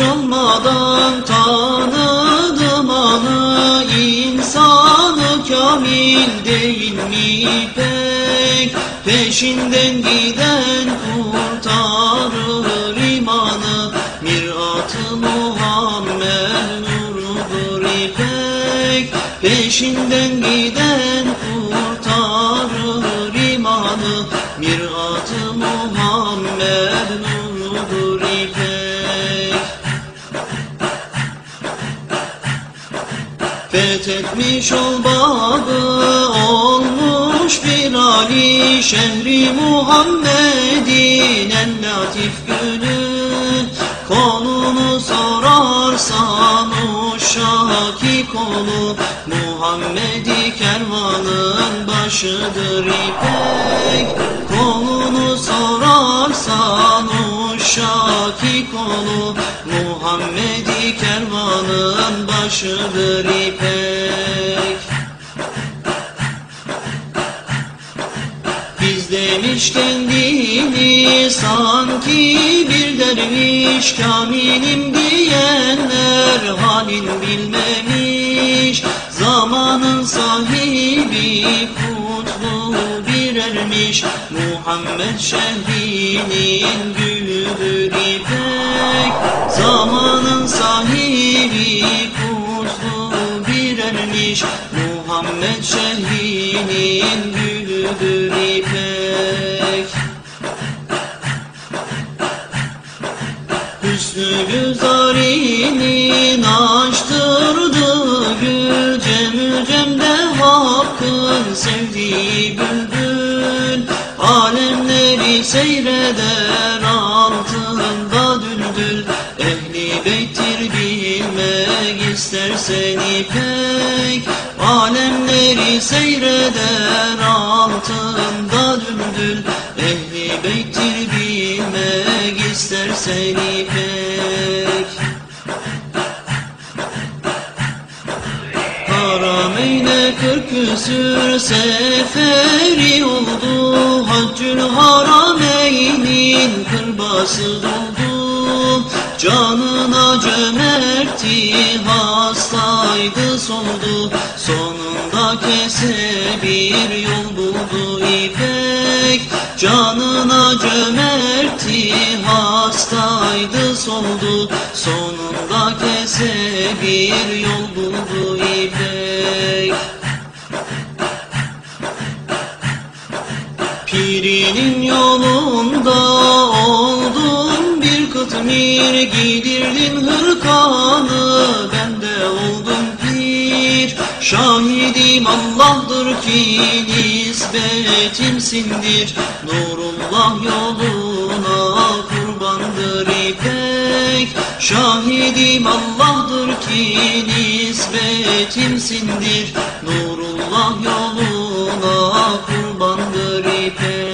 olmadan tanıdım anı. İnsanı kamil değil mi pek? Peşinden giden kurtarır imanı. Mirat-ı Muhammed nurudur ipek. Peşinden giden kurtarır imanı. Mirat-ı Muhammed nurudur Fethetmiş ol babı olmuş bir Ali. Şehri Muhammed'in en latif günü Konunu sorarsan uşaki konu Muhammedi kervanın başıdır ipek. Konunu sorarsan uşaki konu Muhammedi kervanın başıdır ipek. Gizlemiş kendini sanki bir derviş Kamilim diyenler halin bilmemiş. Zamanın sahibi kutlu bir ermiş Muhammed şehrinin gülüdür ipek. Zamanın sahibi kutlu bir ermiş. Muhammed şehrinin gülüdür ipek. Hüsnü güzarinin açtırdı gül Cemü cemde hakkın sevdiği bülbül Alemleri seyreder altında düldül. Ehli beyttir bilmek istersen ipek. Alemleri seyreder altında düldül. Ehli beyttir bilmek istersen ipek Harameyne kırk küsür seferi oldu. Haccül harameynin kırbası doldu. Canına cömerti hastaydı soldu. Sonunda kese bir yol buldu ipek. Canına cömerti hastaydı soldu. Sonunda kese bir yol buldu Pirinin yolunda oldum. Bir kıtmir Giydirdin hırkanı. Ben de oldum pir. Şahidim Allah'dır ki nisbetimsindir. Nurullah yoluna kurbandır ipek. Şahidim Allah'dır ki nisbetimsindir. Nurullah yoluna kurbandır It.